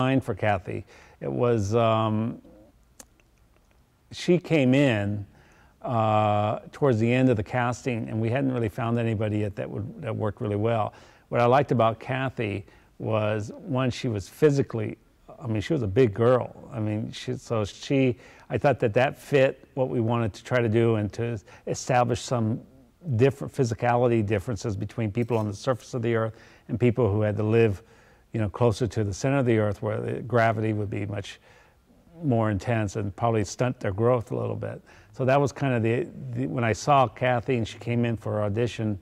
line for Kathy. It was um, she came in uh, towards the end of the casting, and we hadn't really found anybody yet that would that worked really well. What I liked about Kathy was one, she was physically. I mean, she was a big girl. I mean, she, so she. I thought that that fit what we wanted to try to do and to establish some different physicality differences between people on the surface of the earth and people who had to live, you know, closer to the center of the earth where the gravity would be much more intense and probably stunt their growth a little bit. So that was kind of the, the when I saw Kathy and she came in for her audition,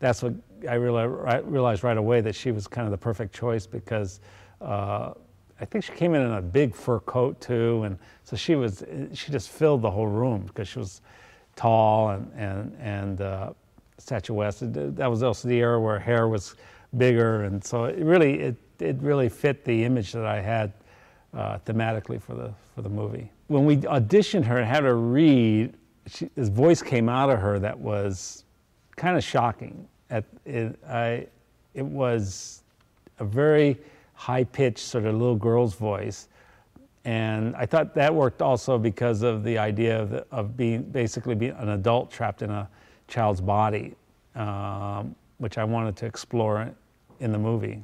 that's what I realized, realized right away that she was kind of the perfect choice because uh, I think she came in in a big fur coat too, and so she was she just filled the whole room because she was tall and and and uh, statuesque. That was also the era where hair was bigger, and so it really it it really fit the image that I had uh, thematically for the for the movie. When we auditioned her and had her read, she, this voice came out of her that was kind of shocking. At it, I, it was a very high pitched sort of little girl's voice, and I thought that worked also because of the idea of, the, of being basically being an adult trapped in a child's body, um, which I wanted to explore in the movie.